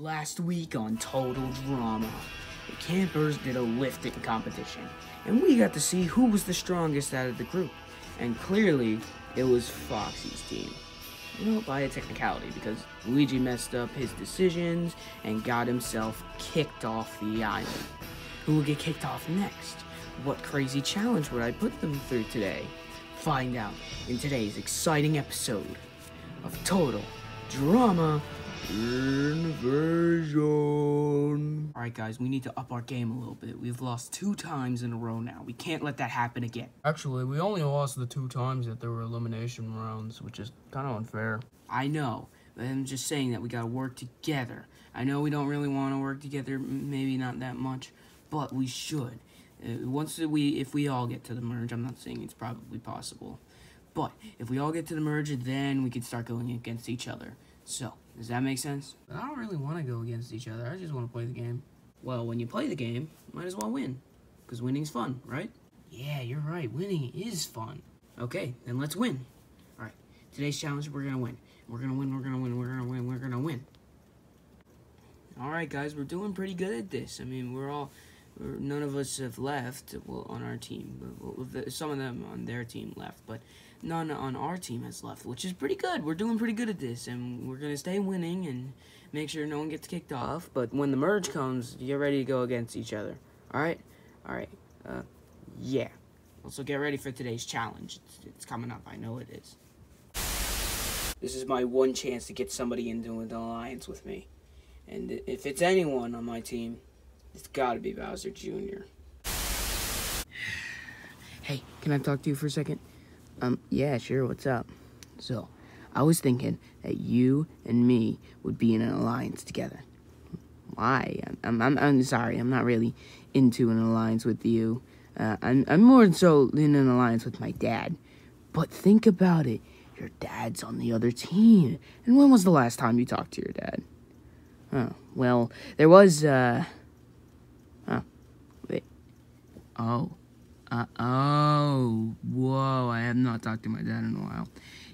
Last week on Total Drama, the campers did a lifting competition, and we got to see who was the strongest out of the group. And clearly, it was Foxy's team. Well, by a technicality, because Luigi messed up his decisions and got himself kicked off the island. Who will get kicked off next? What crazy challenge would I put them through today? Find out in today's exciting episode of Total Drama Invasion. Alright, guys, we need to up our game a little bit. We've lost two times in a row now. We can't let that happen again. Actually, we only lost the two times that there were elimination rounds, which is kind of unfair. I know, but I'm just saying that we gotta work together. I know we don't really want to work together, maybe not that much, but we should. Uh, once we, if we all get to the merge, I'm not saying it's probably possible, but if we all get to the merge, then we can start going against each other. So, does that make sense? But I don't really want to go against each other. I just want to play the game. Well, when you play the game, might as well win, because winning's fun, right? Yeah, you're right. Winning is fun. Okay, then let's win. All right, today's challenge, we're gonna win. We're gonna win. We're gonna win. We're gonna win. We're gonna win. All right, guys, we're doing pretty good at this. I mean, we're all. None of us have left. Well, on our team, some of them on their team left, but none on our team has left, which is pretty good. We're doing pretty good at this, and we're gonna stay winning and make sure no one gets kicked off. But when the merge comes, you're ready to go against each other. All right, all right. Uh, yeah. Also, get ready for today's challenge. It's, it's coming up. I know it is. This is my one chance to get somebody into an alliance with me, and if it's anyone on my team, it's got to be Bowser Jr. Hey, can I talk to you for a second? Um, yeah, sure. What's up? So, I was thinking that you and me would be in an alliance together. Why? I'm, I'm, I'm sorry. I'm not really into an alliance with you. Uh, I'm, I'm more so in an alliance with my dad. But think about it. Your dad's on the other team. And when was the last time you talked to your dad? Oh, well, there was, uh. Oh. Uh, oh, whoa, I have not talked to my dad in a while.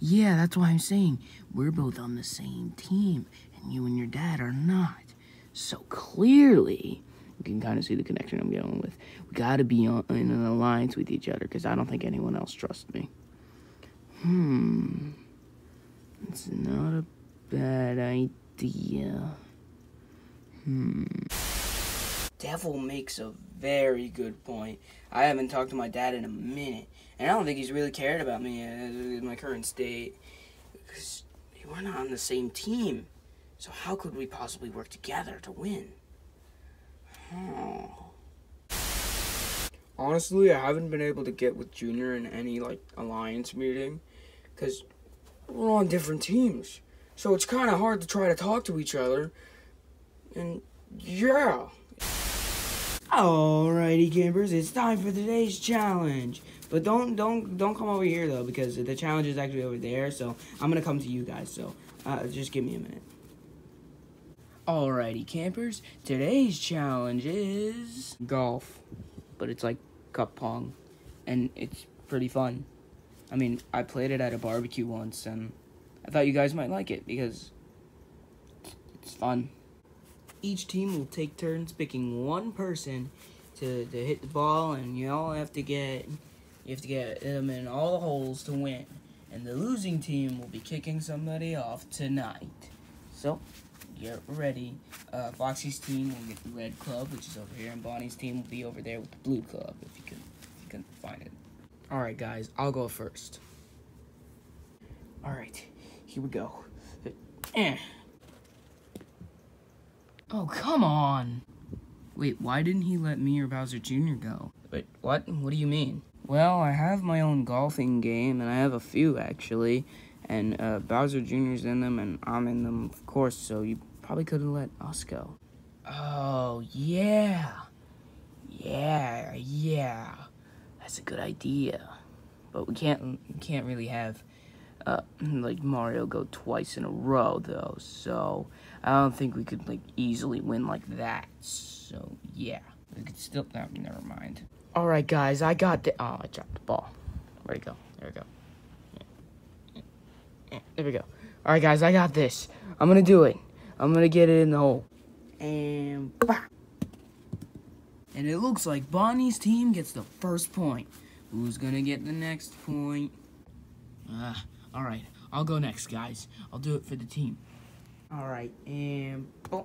Yeah, that's why I'm saying we're both on the same team, and you and your dad are not. So clearly, you can kind of see the connection I'm going with. We gotta be on, in an alliance with each other, because I don't think anyone else trusts me. Hmm. It's not a bad idea. Hmm. Devil makes a very good point. I haven't talked to my dad in a minute, and I don't think he's really cared about me in my current state. Because we're not on the same team. So how could we possibly work together to win? Honestly, I haven't been able to get with Junior in any like alliance meeting because we're on different teams. So it's kind of hard to try to talk to each other. And yeah. Alrighty, campers, it's time for today's challenge. But don't don't don't come over here though because the challenge is actually over there. So I'm gonna come to you guys. So uh, just give me a minute. Alrighty, campers, today's challenge is golf, but it's like cup pong, and it's pretty fun. I mean, I played it at a barbecue once, and I thought you guys might like it because it's fun. Each team will take turns picking one person to, to hit the ball, and you all have to get you have to get them in all the holes to win. And the losing team will be kicking somebody off tonight. So get ready. Uh, Foxy's team will get the red club, which is over here, and Bonnie's team will be over there with the blue club, if you can if you can find it. All right, guys, I'll go first. All right, here we go. Eh. Oh, come on. Wait, why didn't he let me or Bowser Jr. go? Wait, what? What do you mean? Well, I have my own golfing game, and I have a few actually. And uh, Bowser Jr.'s in them, and I'm in them, of course, so you probably could have let us go. Oh, yeah. Yeah, yeah. That's a good idea. But we can't, we can't really have, uh, like Mario go twice in a row, though, so I don't think we could, like, easily win like that. So, yeah. We could still, no, never mind. All right, guys, I got the. Oh, I dropped the ball. Where'd it go? There we go. There we go. All right, guys, I got this. I'm gonna do it. I'm gonna get it in the hole. And bah! And it looks like Bonnie's team gets the first point. Who's gonna get the next point? Uh, alright, I'll go next, guys. I'll do it for the team. Alright, and boom.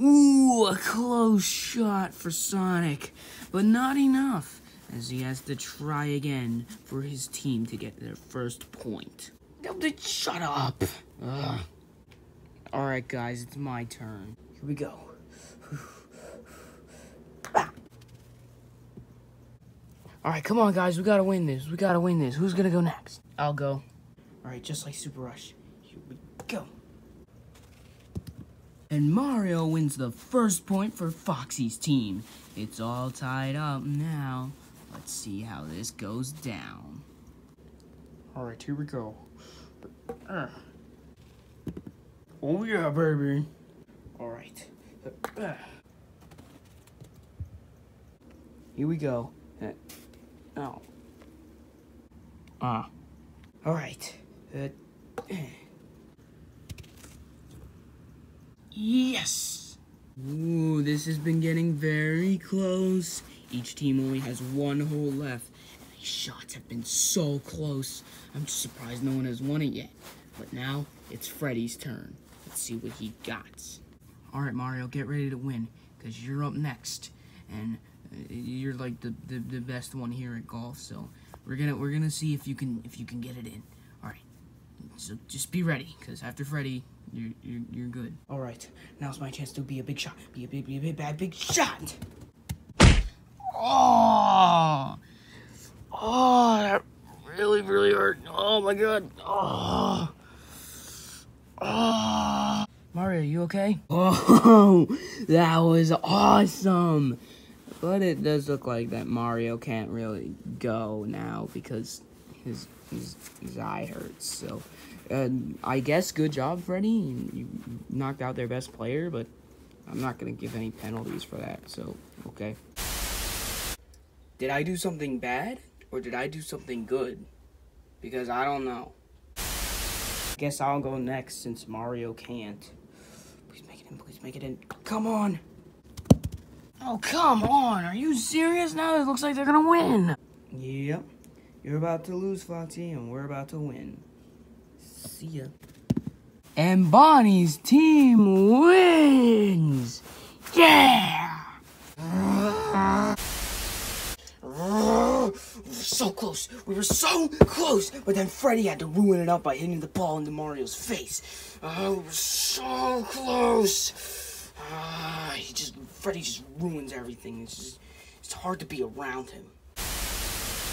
Ooh, a close shot for Sonic, but not enough, as he has to try again for his team to get their first point. Shut up! Alright, guys, it's my turn. Here we go. Alright, come on, guys, we gotta win this. We gotta win this. Who's gonna go next? I'll go. Alright, just like Super Rush. Here we go. And Mario wins the first point for Foxy's team. It's all tied up now. Let's see how this goes down. Alright, here we go. Uh. Oh yeah, baby. Alright. Uh. Here we go. Oh. Ah. Alright. Uh. Yes! Ooh, this has been getting very close. Each team only has one hole left. And these shots have been so close. I'm just surprised no one has won it yet. But now, it's Freddy's turn. Let's see what he got. Alright, Mario, get ready to win. Because you're up next. And you're like the, the, the best one here at golf, so we're gonna we're gonna see if you can if you can get it in. Alright. So just be ready, because after Freddy, you're, you're, you're good. All right, now's my chance to be a big shot. Be a big, be a big, bad, big shot. Oh, oh, that really, really hurt. Oh my god. Oh, oh. Mario, you okay? Oh, that was awesome. But it does look like that Mario can't really go now because his his, his eye hurts. So, I guess good job, Freddy. You, you knocked out their best player, but I'm not gonna give any penalties for that. So, okay. Did I do something bad or did I do something good? Because I don't know. Guess I'll go next since Mario can't. Please make it in. Please make it in. Come on. Oh, come on. Are you serious now? It looks like they're gonna win. Yep. You're about to lose, Foxy, and we're about to win. See ya. And Bonnie's team wins! Yeah! So close. We were so close. But then Freddy had to ruin it up by hitting the ball into Mario's face. Oh, we were so close. Freddy just ruins everything. It's just it's hard to be around him.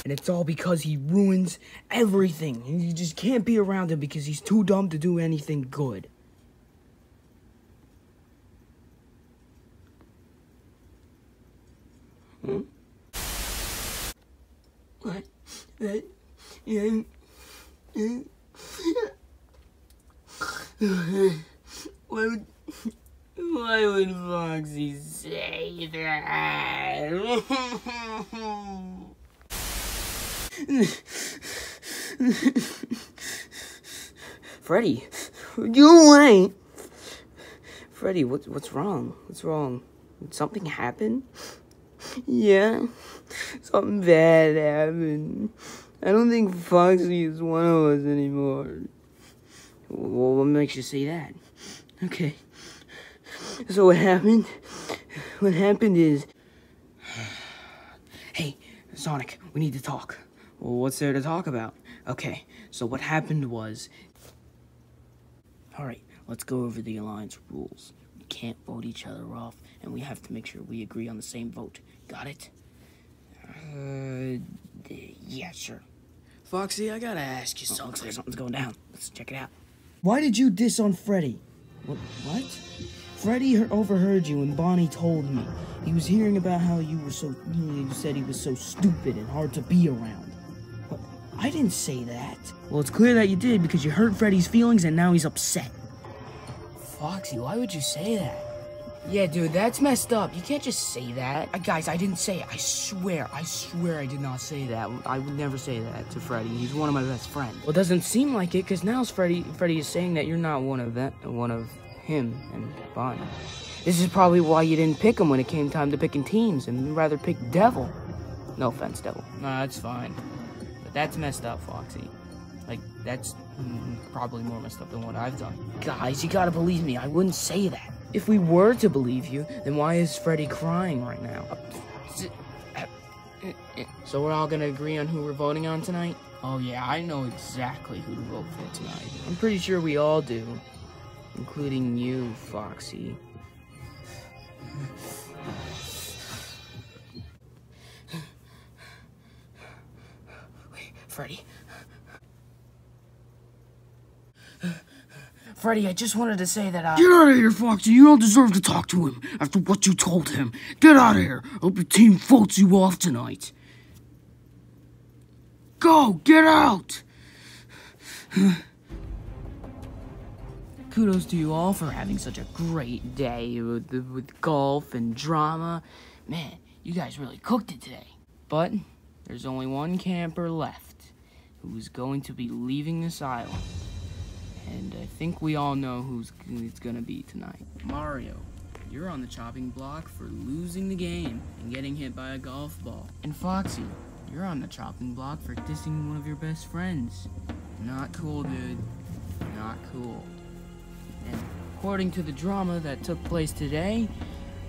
And it's all because he ruins everything. And you just can't be around him because he's too dumb to do anything good. Hmm? What? That? Yeah. Why would... Why would Foxy say that? Freddy, you wait. Freddy, what's what's wrong? What's wrong? Did something happen? Yeah, something bad happened. I don't think Foxy is one of us anymore. What makes you say that? Okay. So what happened? What happened is... Hey, Sonic, we need to talk. Well, what's there to talk about? Okay, so what happened was... Alright, let's go over the Alliance rules. We can't vote each other off, and we have to make sure we agree on the same vote. Got it? Uh, yeah, sure. Foxy, I gotta ask you something. Oh, something's going down. Let's check it out. Why did you diss on Freddy? What? What? Freddy overheard you and Bonnie told me. He was hearing about how you were so, you said he was so stupid and hard to be around. But I didn't say that. Well, it's clear that you did because you hurt Freddy's feelings and now he's upset. Foxy, why would you say that? Yeah, dude, that's messed up. You can't just say that. Uh, guys, I didn't say it. I swear, I swear I did not say that. I would never say that to Freddy. He's one of my best friends. Well, it doesn't seem like it, because now Freddy, Freddy is saying that you're not one of that, one of him and Bonnie. This is probably why you didn't pick him when it came time to picking teams, and rather pick Devil. No offense, Devil. Nah, that's fine. But that's messed up, Foxy. Like, that's mm, probably more messed up than what I've done. Guys, you gotta believe me. I wouldn't say that. If we were to believe you, then why is Freddy crying right now? So we're all gonna agree on who we're voting on tonight? Oh yeah, I know exactly who to vote for tonight. I'm pretty sure we all do. Including you, Foxy. Wait, Freddy. Freddy, I just wanted to say that I- Get out of here, Foxy. You don't deserve to talk to him after what you told him. Get out of here. I hope your team votes you off tonight. Go, get out. Kudos to you all for having such a great day with, with golf and drama. Man, you guys really cooked it today. But there's only one camper left who's going to be leaving this island. And I think we all know who's it's gonna be tonight. Mario, you're on the chopping block for losing the game and getting hit by a golf ball. And Foxy, you're on the chopping block for dissing one of your best friends. Not cool, dude. Not cool. And according to the drama that took place today,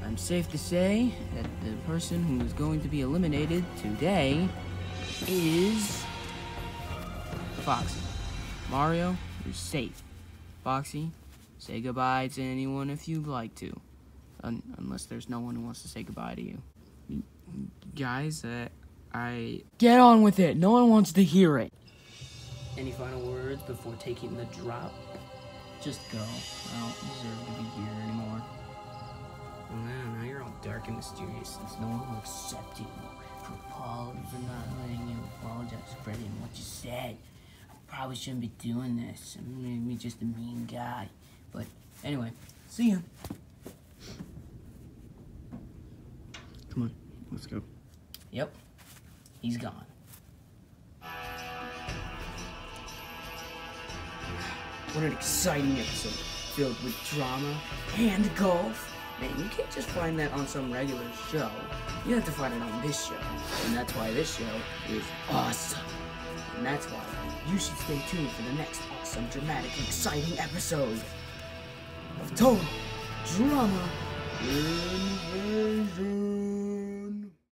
I'm safe to say that the person who is going to be eliminated today is Foxy. Mario, you're safe. Foxy, say goodbye to anyone if you'd like to. Un unless there's no one who wants to say goodbye to you. Guys, uh, I... Get on with it. No one wants to hear it. Any final words before taking the drop? Just go. I don't deserve to be here anymore. Well, man, now you're all dark and mysterious since no one will accept you. For Paul for not letting you apologize for Freddy and what you said. I probably shouldn't be doing this. I'm maybe just a mean guy. But anyway, see ya. Come on, let's go. Yep, he's gone. What an exciting episode filled with drama and golf. Man, you can't just find that on some regular show. You have to find it on this show. And that's why this show is awesome. And that's why you should stay tuned for the next awesome, dramatic, exciting episode of Total Drama Invasion.